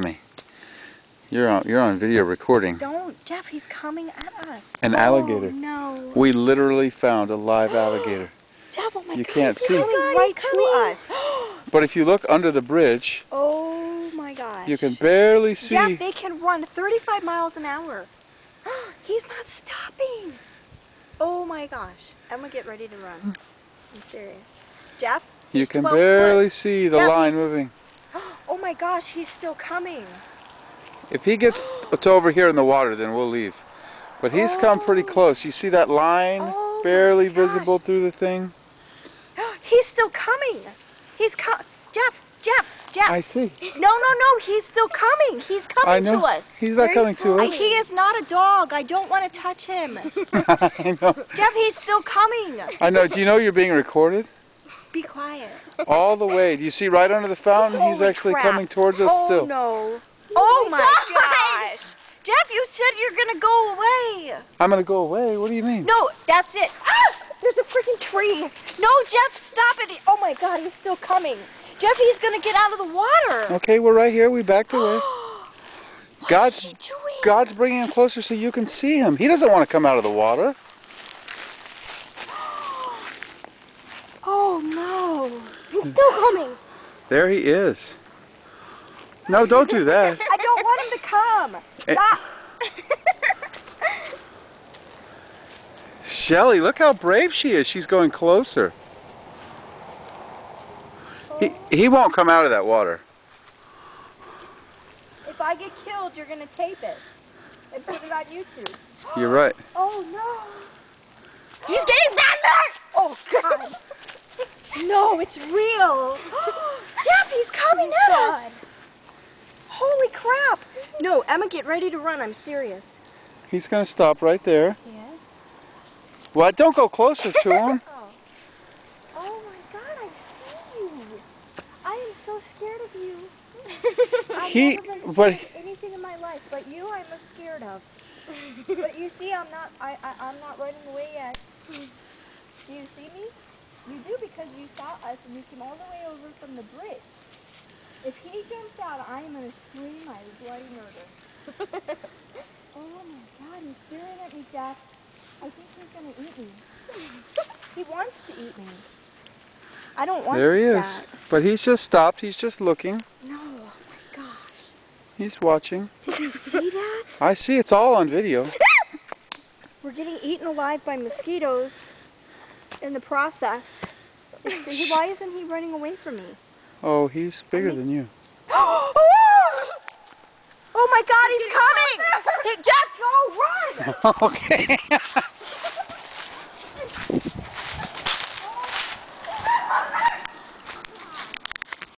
to me. You're on, you're on video recording. Don't, Jeff, he's coming at us. An oh, alligator. no. We literally found a live alligator. Jeff, oh my You God, can't he's see. coming my right he's to us. But if you look under the bridge, oh my gosh. you can barely see. Jeff, they can run 35 miles an hour. he's not stopping. Oh my gosh. I'm gonna get ready to run. I'm serious. Jeff? You can barely foot. see the Jeff, line moving. Oh my gosh, he's still coming. If he gets to over here in the water, then we'll leave. But he's come pretty Oh. close. You see that line Oh barely visible through the thing? He's still coming. He's com- Jeff, Jeff, Jeff. I see. No, no, no. He's still coming. He's coming I know. to us. He's not Very coming to us. he is not a dog. I don't want to touch him. I know. Jeff, he's still coming. I know. Do you know you're being recorded? Be quiet. All the way. Do you see right under the fountain? He's actually crap. coming towards us oh, still. no. Oh my God. gosh. Jeff, you said you're going to go away. I'm going to go away. What do you mean? No, that's it. Ah! There's a freaking tree. No, Jeff, stop it. Oh my God, he's still coming. Jeff, he's going to get out of the water. Okay, we're right here. We backed away. What God's is he doing? God's bringing him closer so you can see him. He doesn't want to come out of the water. Oh no. He's still coming. There he is. No, don't do that. I don't want him to come. Eh. Stop. Shelly, look how brave she is. She's going closer. He, he won't come out of that water. If I get killed, you're going to tape it and put it on YouTube. You're right. Oh no. He's getting faster. Oh God. No, it's real. Jeff, he's coming at us. Holy crap. No, Emma, get ready to run. I'm serious. He's going to stop right there. Yes. What? Don't go closer to him. Oh. Oh my God, I see you. I am so scared of you. I've He- never been but- scared of anything in my life, but you I'm scared of. but you see, I'm not. I, I I'm not running away yet. Do you see me? You do because you saw us and you came all the way over from the bridge. If he jumps out, I am gonna scream my bloody murder. oh my God, he's staring at me, Jeff. I think he's gonna eat me. he wants to eat me. I don't want There he is. that. But he's just stopped. He's just looking. No, oh my gosh. He's watching. Did you see that? I see it's all on video. We're getting eaten alive by mosquitoes in the process. Why isn't he running away from me? Oh, he's bigger I mean, than you. oh my God, he's, coming! Hey, Jack, go run! okay.